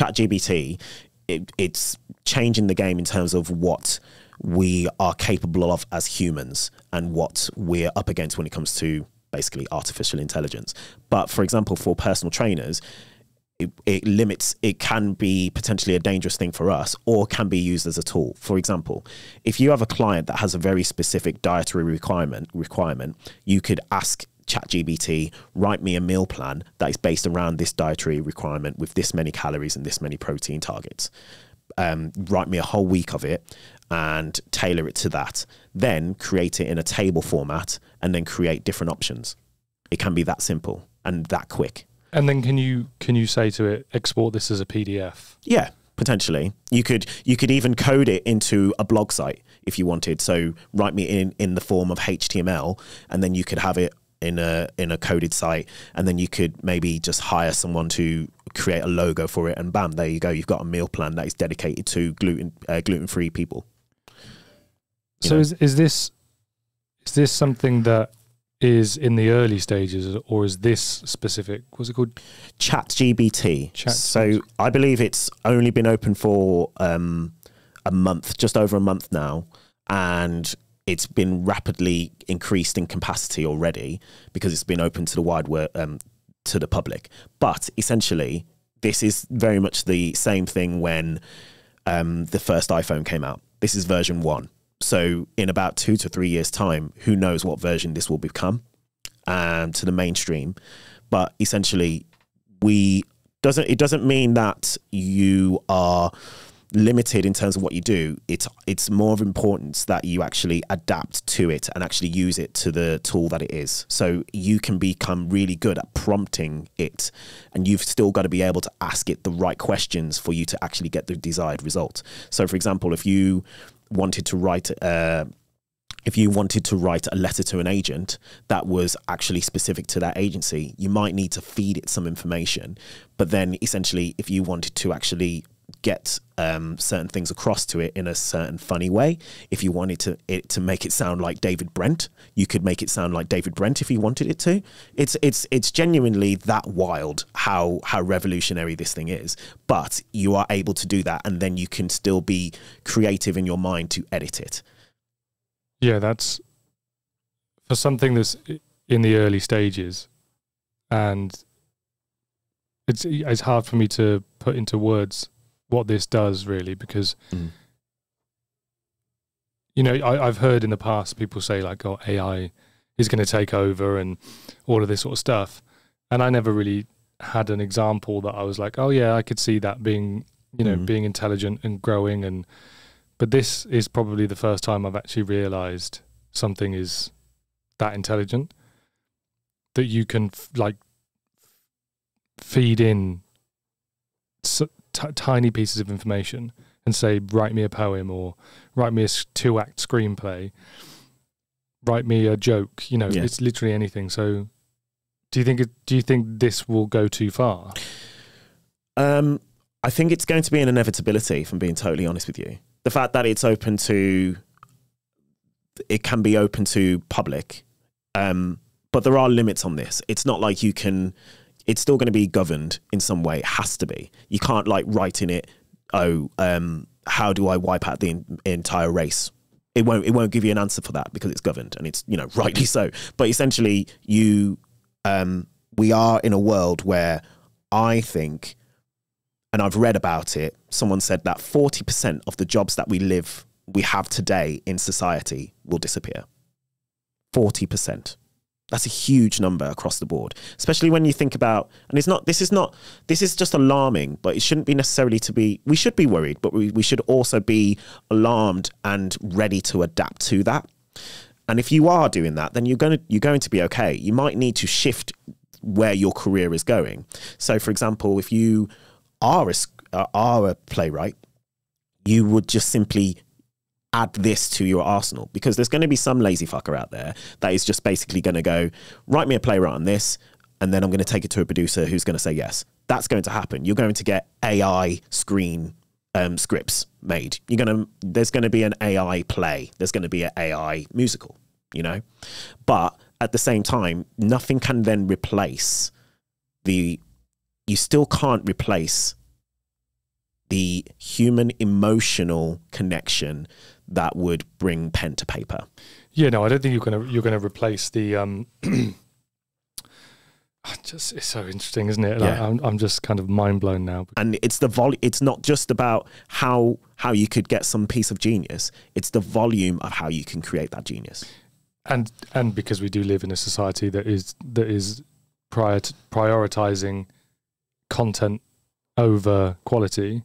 ChatGPT, it, it's changing the game in terms of what we are capable of as humans and what we're up against when it comes to basically artificial intelligence. But for example, for personal trainers, it, it, limits it can be potentially a dangerous thing for us or can be used as a tool for example if you have a client that has a very specific dietary requirement requirement you could ask ChatGPT, write me a meal plan that is based around this dietary requirement with this many calories and this many protein targets. Um, write me a whole week of it and tailor it to that. Then create it in a table format and then create different options. It can be that simple and that quick. And then can you can you say to it export this as a PDF? Yeah, potentially. You could you could even code it into a blog site if you wanted. So write me in in the form of HTML and then you could have it in a in a coded site and then you could maybe just hire someone to create a logo for it and bam there you go. You've got a meal plan that is dedicated to gluten uh, gluten free people. You so is is this is this something that is in the early stages or is this specific? What's it called? Chat gbt chat so i believe it's only been open for um, a month just over a month now and it's been rapidly increased in capacity already because it's been open to the wide um, to the public. But essentially, this is very much the same thing when um, the first iPhone came out. This is version one. So in about two to three years' time, who knows what version this will become um, to the mainstream. But essentially, we doesn't it doesn't mean that you are limited in terms of what you do, it's it's more of importance that you actually adapt to it and actually use it to the tool that it is. So you can become really good at prompting it, and you've still got to be able to ask it the right questions for you to actually get the desired result. So, for example, if you wanted to write uh, if you wanted to write a letter to an agent that was actually specific to that agency, you might need to feed it some information. But then essentially, if you wanted to actually get um, certain things across to it in a certain funny way. If you wanted to it to make it sound like David Brent, you could make it sound like David Brent if you wanted it to. It's it's it's genuinely that wild how how revolutionary this thing is. But you are able to do that, and then you can still be creative in your mind to edit it. Yeah, that's for something that's in the early stages, and it's it's hard for me to put into words what this does really because mm. you know I, have heard in the past people say like oh AI is going to take over and all of this sort of stuff and I never really had an example that I was like oh yeah I could see that being you know mm. being intelligent and growing and but this is probably the first time I've actually realized something is that intelligent that you can f- like feed in tiny pieces of information and say, write me a poem or write me a two act screenplay, write me a joke. You know, yeah. it's literally anything. So, do you think it, do you think this will go too far? Um, I think it's going to be an inevitability. If I'm being totally honest with you, the fact that it's open to, it can be open to public, um, but there are limits on this. It's not like you can it's still going to be governed in some way. It has to be. You can't like write in it, oh, um, how do I wipe out the entire race? It won't. It won't give you an answer for that because it's governed, and it's you know rightly so. But essentially, you, um, we are in a world where I think, and I've read about it. Someone said that forty percent of the jobs that we live we have today in society will disappear. Forty percent. That's a huge number across the board, especially when you think about, and it's not, this is not, this is just alarming, but it shouldn't be necessarily to be, we should be worried, but we, we should also be alarmed and ready to adapt to that. And if you are doing that, then you're going to, you're going to be okay. You might need to shift where your career is going. So, for example, if you are a, are a playwright, you would just simply add this to your arsenal because there's going to be some lazy fucker out there that is just basically going to go write me a playwright on this and then I'm going to take it to a producer who's going to say yes. That's going to happen. You're going to get AI screen um, scripts made. You're going to there's going to be an AI play. There's going to be an AI musical. You know, but at the same time, nothing can then replace the. You still can't replace the human emotional connection that would bring pen to paper. Yeah, no, I don't think you're gonna you're gonna replace the. Um, just it's so interesting, isn't it? Like, Yeah. I'm I'm just kind of mind blown now. and it's the vol it's not just about how how you could get some piece of genius it's the volume of how you can create that genius and and because we do live in a society that is that is prior prioritizing content over quality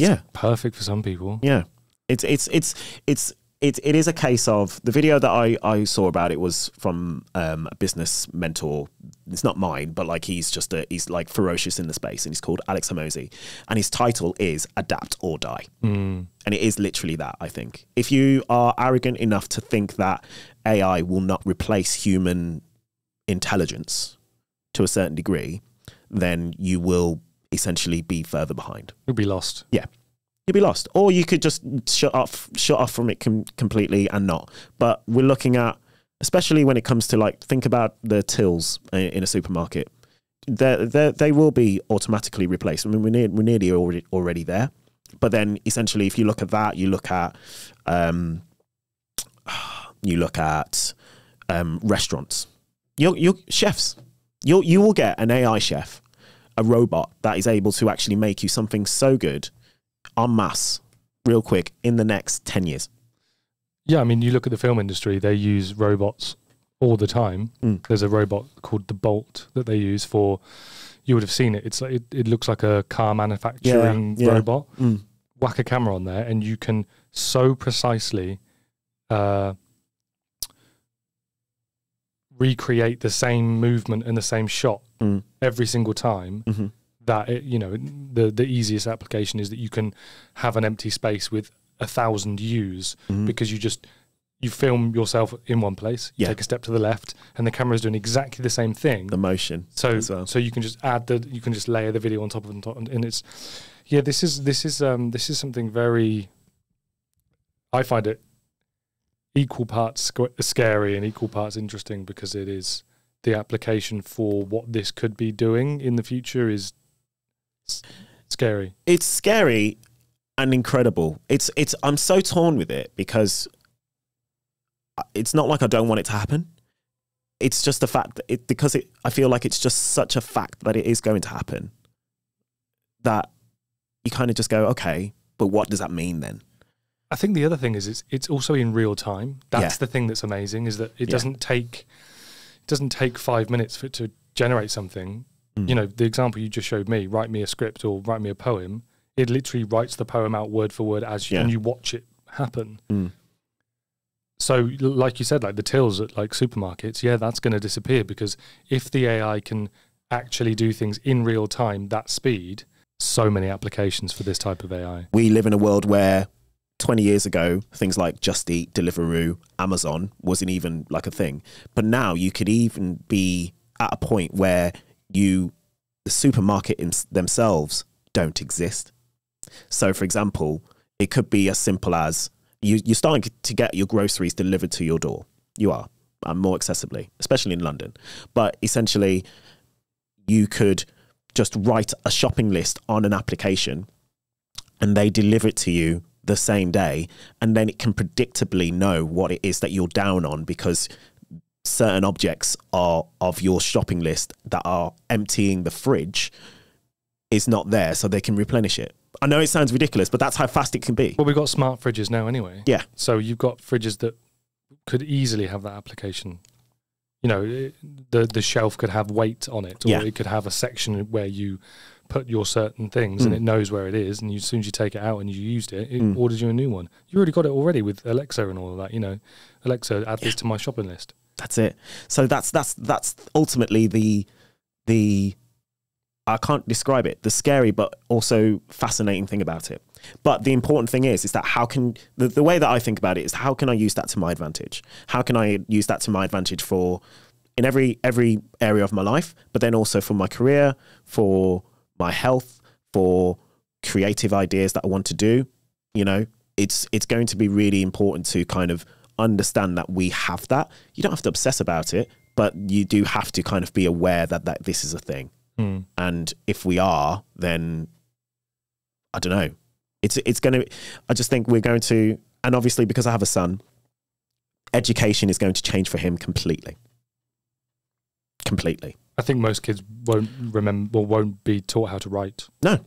Yeah. perfect for some people yeah it's it's it's it's it, it is a case of the video that I, I saw about it was from um, a business mentor. It's not mine, but like he's just a, he's like ferocious in the space, and he's called Alex Hormozi, and his title is "Adapt or Die." Mm. And it is literally that, I think. If you are arrogant enough to think that AI will not replace human intelligence to a certain degree, then you will essentially be further behind. you'll be lost Yeah. You'll be lost. Or you could just shut off shut off from it com- completely and not. But we're looking at especially when it comes to like think about the tills in a supermarket. They they they will be automatically replaced. I mean we're near, we're nearly already already there. But then essentially if you look at that, you look at um you look at um restaurants. You you chefs. You you will get an AI chef, a robot that is able to actually make you something so good en masse, real quick, in the next 10 years. yeah i mean you look at the film industry they use robots all the time Mm. there's a robot called the bolt that they use for you would have seen it it's like it, it looks like a car manufacturing yeah. robot Mm. whack a camera on there and you can so precisely uh, recreate the same movement and the same shot Mm. every single time hmm that it, you know the the easiest application is that you can have an empty space with a thousand views Mhm. because you just you film yourself in one place you Yeah. take a step to the left and the camera is doing exactly the same thing The motion. so well. so you can just add the you can just layer the video on top of it and it's yeah this is this is um this is something very I find it equal parts scary and equal parts interesting because it is the application for what this could be doing in the future is scary. It's scary and incredible. It's it's I'm so torn with it because uh, it's not like I don't want it to happen. It's just the fact that it because it I feel like it's just such a fact that it is going to happen that you kind of just go, okay, but what does that mean then? I think the other thing is it's it's also in real time. That's Yeah. the thing that's amazing is that it Yeah. doesn't take it doesn't take five minutes for it to generate something. Mm. You know, the example you just showed me, write me a script or write me a poem, it literally writes the poem out word for word as you, Yeah. and you watch it happen. Mm. So, like you said, like the tills at like supermarkets, yeah, that's going to disappear because if the AI can actually do things in real time, that speed, so many applications for this type of AI. we live in a world where 20 years ago things like just eat deliveroo amazon wasn't even like a thing. But now you could even be at a point where you the supermarket themselves don't exist. So for example it could be as simple as you, you're starting to get your groceries delivered to your door. You are and more accessibly especially in london. But essentially you could just write a shopping list on an application and they deliver it to you the same day and then it can predictably know what it is that you're down on because certain objects are of your shopping list that are emptying the fridge is not there so they can replenish it i know it sounds ridiculous but that's how fast it can be Well, we've got smart fridges now anyway. Yeah. So you've got fridges that could easily have that application. You know, it, the the shelf could have weight on it, or Yeah. it could have a section where you put your certain things and Mm. it knows where it is. And you, as soon as you take it out and you used it, it Mm. orders you a new one. You already got it already with Alexa and all of that. You know, Alexa, add this to my shopping list. that's it so that's that's that's ultimately the the i can't describe it the scary but also fascinating thing about it but the important thing is is that how can the, the way that i think about it is how can i use that to my advantage how can i use that to my advantage for in every every area of my life but then also for my career for my health for creative ideas that i want to do you know it's it's going to be really important to kind of understand that we have that you don't have to obsess about it but you do have to kind of be aware that that this is a thing Hmm. and if we are then I don't know. It's it's going to. I just think we're going to, and obviously because I have a son, education is going to change for him completely. Completely. I think most kids won't remember or won't be taught how to write. No,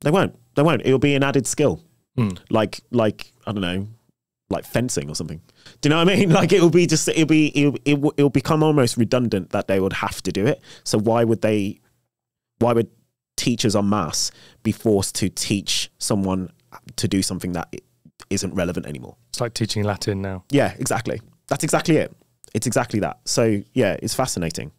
they won't. They won't. It'll be an added skill, Mm. like like I don't know, like fencing or something. Do you know what I mean? Like it'll be just it'll be it'll, it it'll become almost redundant that they would have to do it. So why would they? Why would teachers en masse be forced to teach someone to do something that isn't relevant anymore? It's like teaching Latin now. Yeah, exactly. That's exactly it. It's exactly that. So yeah, it's fascinating.